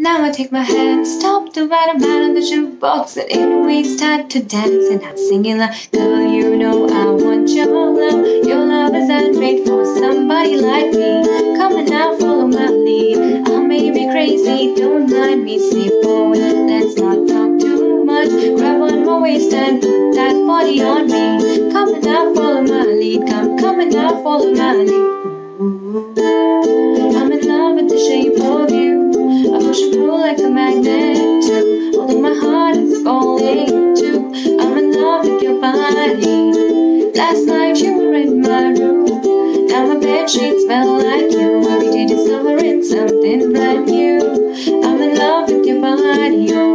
Now I take my hand, stop the right man on the jukebox And in we start to dance And I'm singing like Girl, you know I want your love. Your love is handmade for somebody like me. Come on now, follow my lead. Oh, I may be crazy, don't mind me Say boy, oh, let's not talk too much. Grab on my waist and put that body on me. Come on now, follow my lead. Come, come on now, follow my lead Although my heart is falling too. I'm in love with your body. Last night you were in my room. Now my bed sheets smell like you. Every day discovering something brand new. I'm in love with your body.